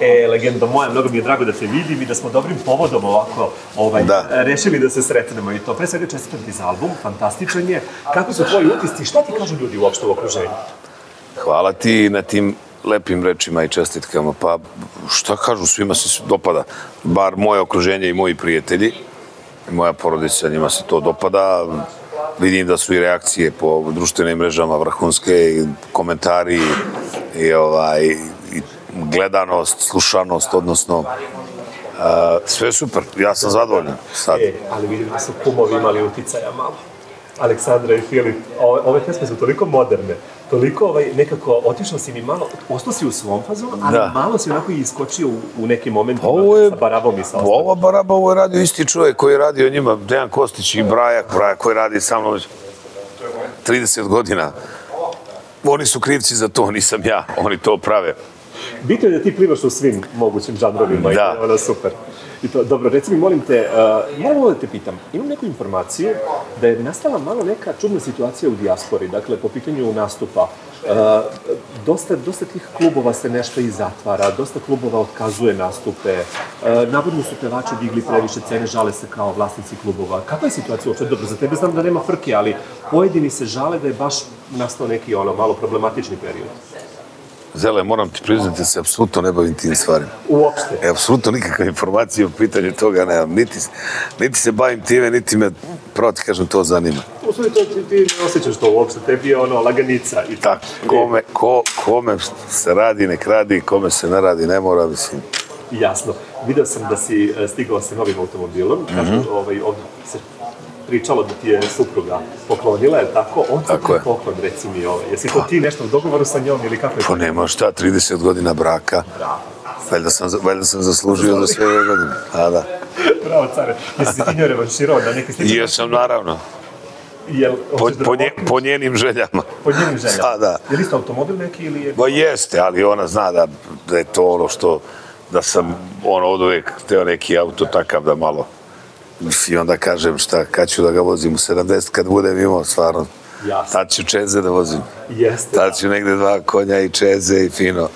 E, legenda moja, mnogo mi je drago da te vidim i da smo dobrim povodom ovako ovaj, Da. rešili da se sretnemo i to. Pre svega čestitam ti za album, fantastičan je. Kako su tvoji utisci, šta ti kažu ljudi uopšte u okruženju? Hvala ti na tim lepim rečima i čestitkama. Pa šta kažu, svima se dopada. Bar moje okruženje i moji prijatelji. Moja porodica, njima se to dopada. Vidim da su i reakcije po društvenim mrežama vrhunske i komentari i, ovaj, gledanost, slušanost, odnosno uh, sve super. Ja sam zadovoljan sad. E, ali vidim da su kumovi imali uticaja malo. Aleksandra i Filip, ove, ove pesme su toliko moderne, toliko ovaj, nekako, otišao si mi malo, ostao si u svom fazonu, ali Da. malo si onako iskočio u, u nekim momentima Ovo je- sa Barabom i sa ostalim. Ova baraba, ovo je radio isti čovjek koji je radio njima, Dejan Kostić i Brajak, Brajak koji radi sa mnom već 30 godina. Oni su krivci za to, nisam ja, oni to prave. Bitno je da ti plivaš u svim mogućim žanrovima i Da. to je ono super. I to, dobro, reci mi, molim te, uh, moram ovo da te pitam, imam neku informaciju da je nastala malo neka čudna situacija u dijaspori, dakle, po pitanju nastupa. Uh, dosta, dosta tih klubova se nešto i zatvara, dosta klubova otkazuje nastupe, uh, navodno su pevači digli previše cene, žale se kao vlasnici klubova. Kakva je situacija uopšte? Dobro, za tebe znam da nema frke, ali pojedini se žale da je baš nastao neki ono malo problematični period. Zele, moram ti priznati da se apsolutno ne bavim tim stvarima. Uopšte. E, apsolutno nikakve informacije o pitanju toga nemam. Niti, niti se bavim time, niti me, pravo ti kažem, to zanima. U stvari to ti, ti ne osjećaš to uopšte, tebi je ono laganica i Tako, kome, ko, kome se radi, nek radi, kome se ne radi, ne mora, mislim. Jasno. Video sam da si e, stigao sa novim automobilom, mm Mhm. -hmm. ovaj, ovdje se pričalo da ti je supruga poklonila, je tako? On Tako je. poklon, reci mi, ovaj. jesi to ti nešto u dogovoru sa njom ili kako je? Pa nema šta, 30 godina braka. Bravo. Valjda sam, valjda sam zaslužio za sve ove godine. A da. Bravo, care. Jesi si ti njoj revanširao na neki I sličan? jesam, naravno. Jel, Po, po, nje, po njenim željama. po njenim željama. Pa da. Je li isto automobil neki ili je... Ba jeste, ali ona zna da, da je to ono što, da sam ono od uvek teo neki auto takav da malo, i onda kažem šta, kad ću da ga vozim u 70, kad budem imao stvarno, Jasno. tad ću čeze da vozim. Jeste. Tad ću negde dva konja i čeze i fino.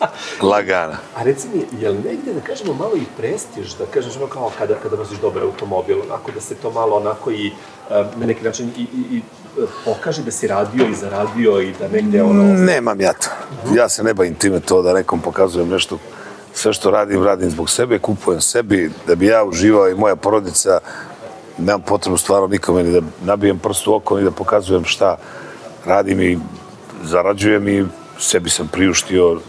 Lagana. A reci mi, je li negdje, da kažemo, malo i prestiž, da kažeš ono kao kada, kada voziš dobar automobil, onako da se to malo onako i na neki način i, i, i pokaže da si radio i zaradio i da negdje ono... Nemam ja to. Ja se ne bavim time to da nekom pokazujem nešto. Sve što radim, radim zbog sebe, kupujem sebi, da bi ja uživao i moja porodica. Nemam potrebu stvarno nikome ni da nabijem prst u oko, ni da pokazujem šta radim i zarađujem i sebi sam priuštio.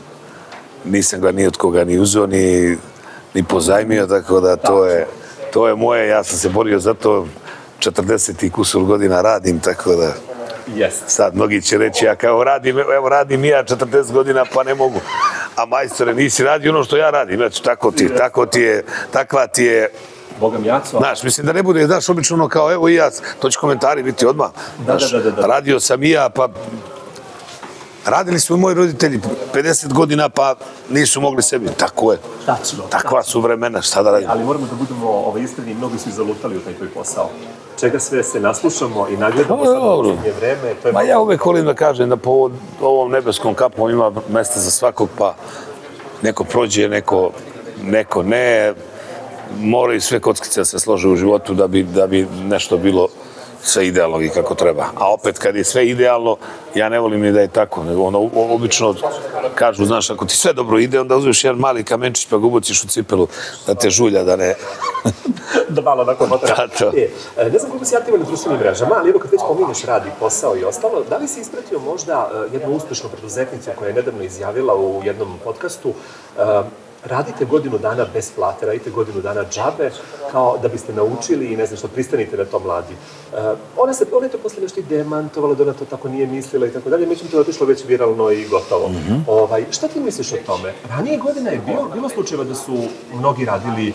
Nisam ga ni od koga ni uzeo, ni, ni pozajmio, tako da to je, to je moje. Ja sam se borio za to 40 i kusur godina radim, tako da... Jeste. Sad, mnogi će reći, ja kao radim, evo radim ja 40 godina, pa ne mogu. A majstore, nisi radi ono što ja radim. Znači, tako ti, tako ti je, takva ti je, Boga mi jaco. znaš, mislim da ne bude, znaš, obično ono kao, evo i ja, to će komentari biti odmah. Da, Znaš, da, da, da. Radio sam i ja, pa radili su i moji roditelji 50 godina, pa nisu mogli sebi. Tako je. Tačno. Takva su vremena, šta da radim? Ali moramo da budemo ovaj, iskreni, mnogi su i zalutali u taj tvoj posao. Čega sve se naslušamo i nagledamo Pa, u dobro. posljednje vreme. To je Ma ja uvek volim da kažem da po ovom nebeskom kapom ima mesta za svakog, pa neko prođe, neko, neko ne. Moraju sve kockice da se slože u životu da bi, da bi nešto bilo sve idealno i kako treba. A opet kad je sve idealno, ja ne volim ni da je tako. Ono, obično kažu, znaš, ako ti sve dobro ide, onda uzmeš jedan mali kamenčić pa ga ubaciš u cipelu da te žulja, da ne... da malo onako to. E, e, ne znam koliko si aktivan na društvenim mrežama, ali evo kad već pominješ rad i posao i ostalo, da li si ispratio možda e, jednu uspešnu preduzetnicu koja je nedavno izjavila u jednom podcastu e, radite godinu dana bez plate, radite godinu dana džabe, kao da biste naučili i ne znam što, pristanite na to mladi. E, ona, se, ona je to posle nešto i demantovala, da ona to tako nije mislila i tako dalje, međutim to je otišlo već viralno i gotovo. Mhm. ovaj, šta ti misliš o tome? Ranije godina je bilo, bilo slučajeva da su mnogi radili uh,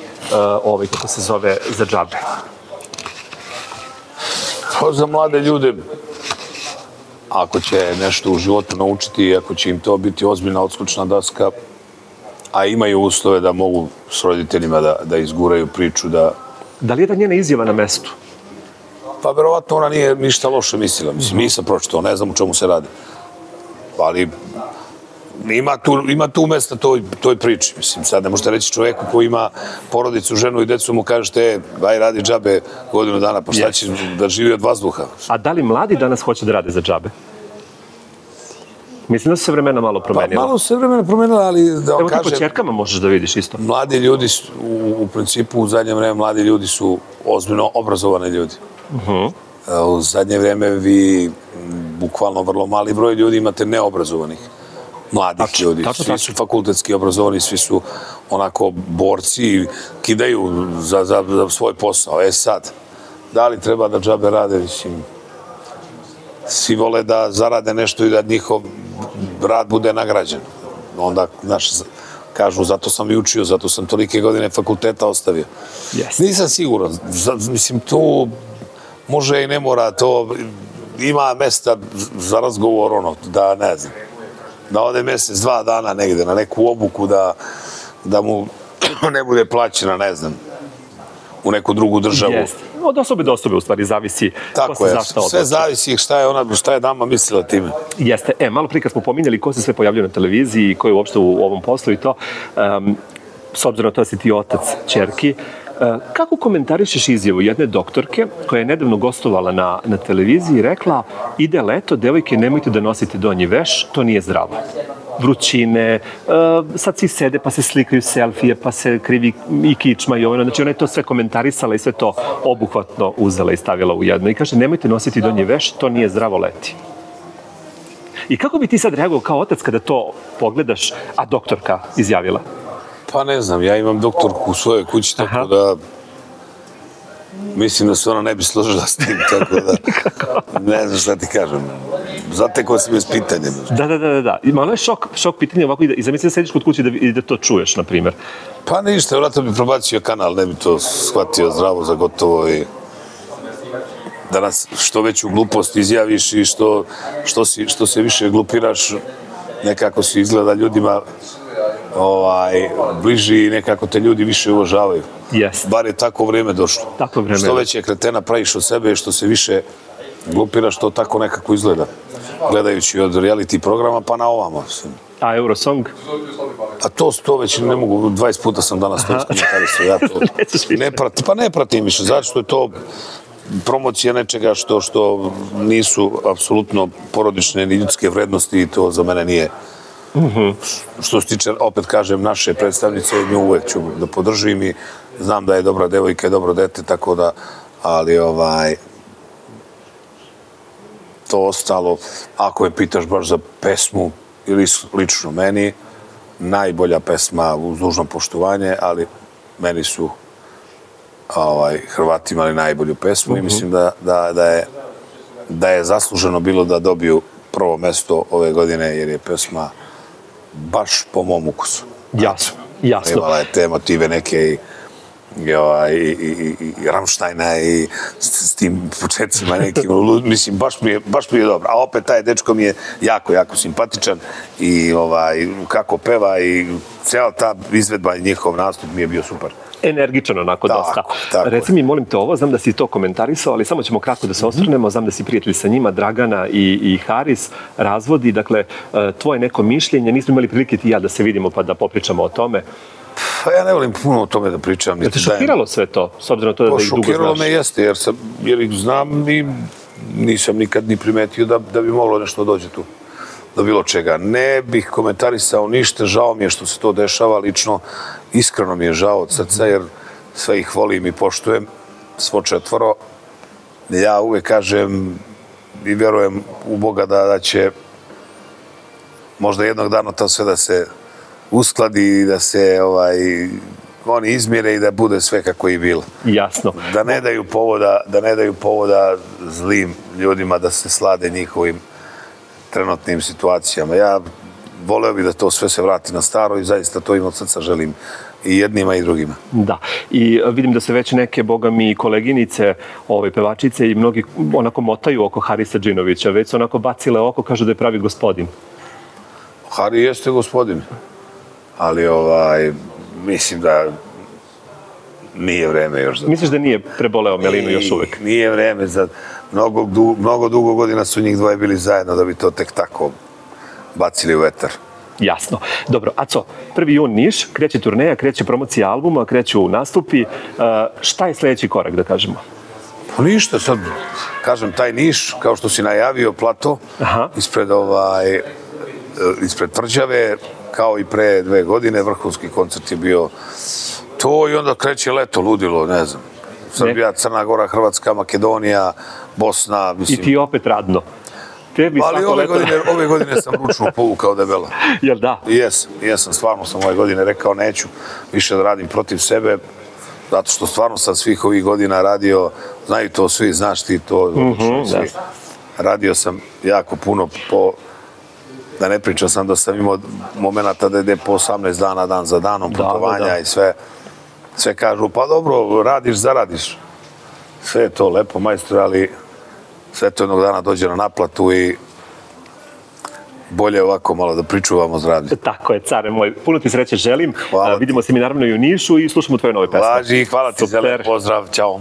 ovaj, kako se zove, za džabe. Pa za mlade ljude, ako će nešto u životu naučiti i ako će im to biti ozbiljna odskočna daska, a imaju uslove da mogu s roditeljima da, da izguraju priču, da Da li je ta njena izjava na mestu? Pa verovatno ona nije ništa loše mislila. Mislim, nisam pročitao, ne znam u čemu se radi. Ali ima tu, ima tu mesta toj, toj priči. Mislim, sad ne možete reći čovjeku koji ima porodicu, ženu i decu, mu kažete, aj radi džabe godinu dana, pa šta će da živi od vazduha? A da li mladi danas hoće da rade za džabe? Mislim da se vremena malo promenila. Pa, malo se vremena promenila, ali da vam Evo kažem... po čerkama možeš da vidiš isto. Mladi ljudi, su, u, u principu, u zadnje vreme, mladi ljudi su ozbiljno obrazovani ljudi. Uh -huh. U zadnje vreme vi, bukvalno vrlo mali broj ljudi imate neobrazovanih mladih Tačno, ljudi. tačno, svi su fakultetski obrazovani, svi su onako borci, kidaju za, za, za svoj posao. E sad, da li treba da džabe rade, mislim, svi vole da zarade nešto i da njihov rad bude nagrađen. Onda, znaš, kažu, zato sam i učio, zato sam tolike godine fakulteta ostavio. Jeste. Nisam siguran. Mislim, tu može i ne mora, to ima mesta za razgovor, ono, da ne znam, da ode mjesec, dva dana negde na neku obuku, da, da mu ne bude plaćena, ne znam, u neku drugu državu. Jeste. Od osobe do osobe, u stvari, zavisi ko Tako se je, sve zavisi šta je ona, šta je dama mislila time. Jeste. E, malo prije kad smo pominjali ko se sve pojavljuje na televiziji i ko je uopšte u ovom poslu i to, um, s obzirom na to da si ti otac čerki, uh, kako komentarišeš izjavu jedne doktorke koja je nedavno gostovala na, na televiziji i rekla ide leto, devojke, nemojte da nosite donji veš, to nije zdravo vrućine, uh, sad svi sede pa se slikaju selfije, pa se krivi i kičma i ono, znači ona je to sve komentarisala i sve to obuhvatno uzela i stavila u jedno i kaže nemojte nositi donji veš, to nije zdravo leti. I kako bi ti sad reagovao kao otac kada to pogledaš, a doktorka izjavila? Pa ne znam, ja imam doktorku u svojoj kući, tako Aha. da mislim da se ona ne bi složila s tim, tako da ne znam šta ti kažem. Zatekao si me s pitanjem. Da, da, da, da, da. I malo je šok, šok pitanje ovako i, da, i zamisli da sediš kod kuće i da, i da to čuješ, na primjer. Pa ništa, vratno bi probacio kanal, ne bi to shvatio zdravo za gotovo i da nas što veću glupost izjaviš i što, što, si, što se više glupiraš, nekako si izgleda ljudima ovaj, bliži i nekako te ljudi više uvažavaju. Jeste. Bar je tako vrijeme došlo. Tako vrijeme, Što veće kretena praviš od sebe, što se više glupiraš, to tako nekako izgleda. Gledajući od reality programa pa na ovamo. A Eurosong? A to, to već ne mogu, 20 puta sam danas to iskomentarisao, ja to ne pratim, pa ne pratim više, zato što je to promocija nečega što što nisu apsolutno porodične ni ljudske vrednosti i to za mene nije što se tiče, opet kažem, naše predstavnice, nju uvek ću da podržim i znam da je dobra devojka i dobro dete, tako da, ali ovaj, to ostalo, ako je pitaš baš za pesmu ili lično meni, najbolja pesma uz dužno poštovanje, ali meni su ovaj, Hrvati imali najbolju pesmu i mislim da, da, da, je, da je zasluženo bilo da dobiju prvo mesto ove godine jer je pesma baš po mom ukusu. Jasno, jasno. Imala je te motive neke i i, ovaj, i, i, i, Ramštajna i s, s tim početcima nekim, mislim, baš mi, je, baš mi je dobro. A opet taj dečko mi je jako, jako simpatičan i ovaj, kako peva i cijela ta izvedba i njihov nastup mi je bio super. Energičan onako Tako, dosta. tako. Reci mi, molim te ovo, znam da si to komentarisao, ali samo ćemo kratko da se osvrnemo. Znam da si prijatelj sa njima, Dragana i, i Haris, razvodi. Dakle, e, tvoje neko mišljenje, nismo imali prilike ti ja da se vidimo pa da popričamo o tome. Pa ja ne volim puno o tome da pričam. Je te šokiralo sve to, s obzirom na to da, Pa da ih dugo šokiralo znaš? me jeste, jer, sam, jer ih znam i nisam nikad ni primetio da, da bi moglo nešto dođe tu do bilo čega. Ne bih komentarisao ništa, žao mi je što se to dešava, lično iskreno mi je žao od srca, jer sve ih volim i poštujem, svo četvoro. Ja uvek kažem i vjerujem u Boga da, da će možda jednog dana to sve da se uskladi i da se ovaj, oni izmjere i da bude sve kako je i bilo. Jasno. Da ne daju povoda, da ne daju povoda zlim ljudima da se slade njihovim trenutnim situacijama. Ja voleo bih da to sve se vrati na staro i zaista to im od srca želim i jednima i drugima. Da. I e, vidim da se već neke, boga mi, koleginice, ove pevačice i mnogi onako motaju oko Harisa Džinovića. Već su onako bacile oko, kažu da je pravi gospodin. Hari jeste gospodin, ali ovaj, mislim da nije vreme još za Misliš da nije preboleo Melinu još uvek? Nije vreme za... Mnogo, du, mnogo dugo godina su njih dvoje bili zajedno da bi to tek tako bacili u vetar. Jasno. Dobro, Aco, prvi jun Niš, kreće turneja, kreće promocija albuma, kreću nastupi. Uh, šta je sljedeći korak, da kažemo? Pa ništa, sad, kažem, taj Niš, kao što si najavio, plato, Aha. ispred, ovaj, e, ispred tvrđave, kao i pre dve godine, vrhunski koncert je bio to i onda kreće leto, ludilo, ne znam. Srbija, Crna Gora, Hrvatska, Makedonija, Bosna, I mislim. ti opet radno. Tebi Ali ove leto... godine, ove godine sam ručno povukao debela. Jel da? I Jesam, stvarno sam ove godine rekao neću više da radim protiv sebe, zato što stvarno sam svih ovih godina radio, znaju to svi, znaš ti to, odlično svi. Radio sam jako puno po, da ne pričam sam da sam imao momenata da ide po 18 dana dan za danom, Da, putovanja da, da. i sve. Sve kažu, pa dobro, radiš, zaradiš. Sve je to lepo, majstor, ali sve to jednog dana dođe na naplatu i bolje ovako malo da pričuvamo zdravlje. Tako je, care moj. Puno ti sreće želim. Hvala A, vidimo se mi naravno i u Nišu i slušamo tvoje nove pesme. Laži, hvala ti, Super. Pozdrav, čao.